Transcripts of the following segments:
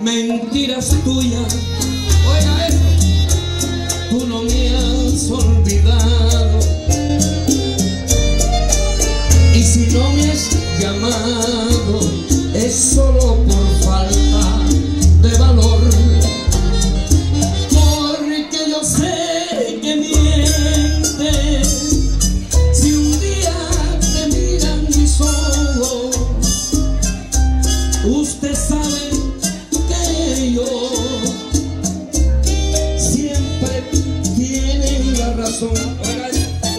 mentiras tuyas. Oiga eso, tú no me has olvidado. Y si no me has llamado, es tiene la razón. Oiga,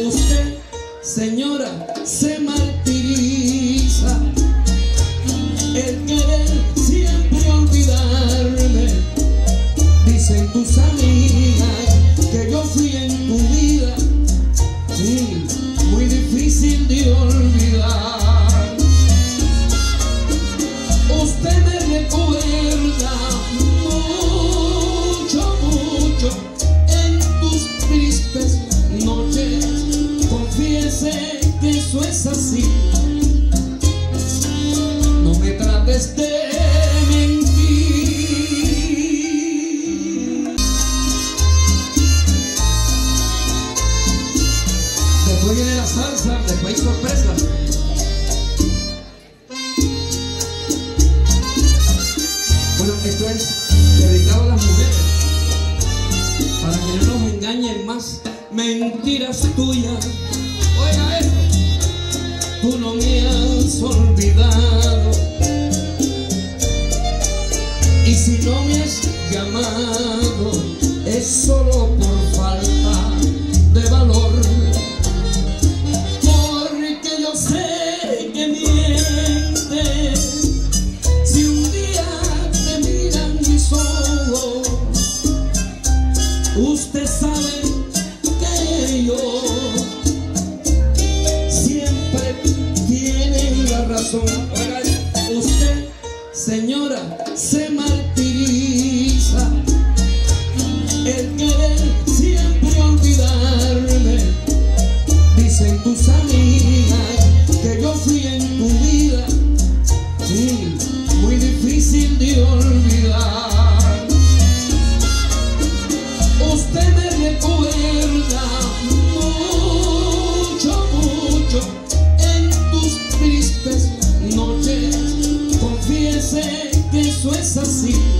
usted, señora, se martiriza. El querer siempre olvidarme. Dicen tus amigas que yo fui en tu vida. Muy difícil de olvidar. Me trates de mentir. Después viene la salsa, después hay sorpresa. Bueno, esto es dedicado a las mujeres. Para que no nos engañen más. Mentiras tuyas. Oiga eso. Tú no me has olvidado. Solo por falta de valor. Porque yo sé que mientes. Si un día te miran mis ojos, usted sabe que yo siempre tiene la razón. Usted, señora, se martiriza. Es así.